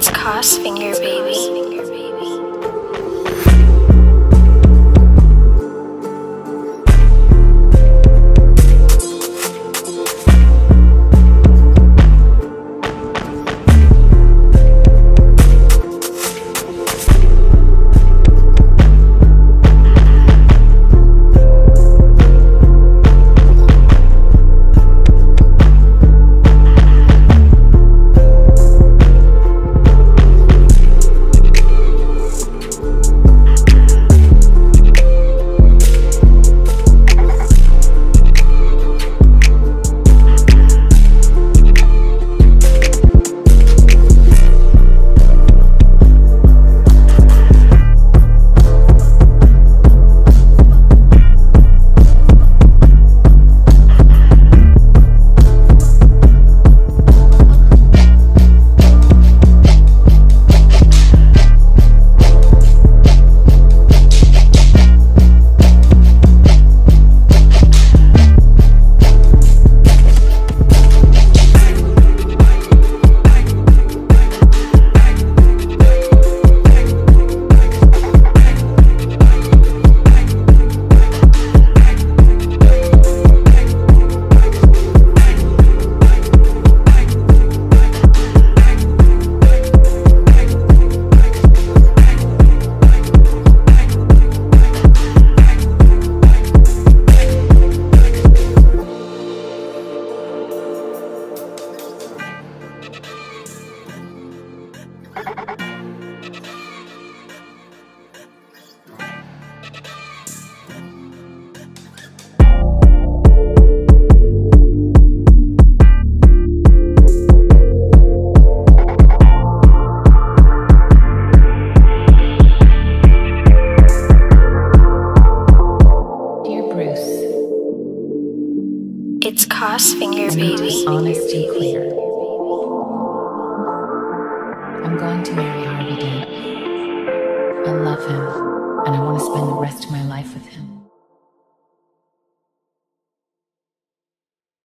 It's Kosfinger Baby. It's Kosfinger, baby. honest and clear. I'm going to marry Harvey Dent. I love him, and I want to spend the rest of my life with him.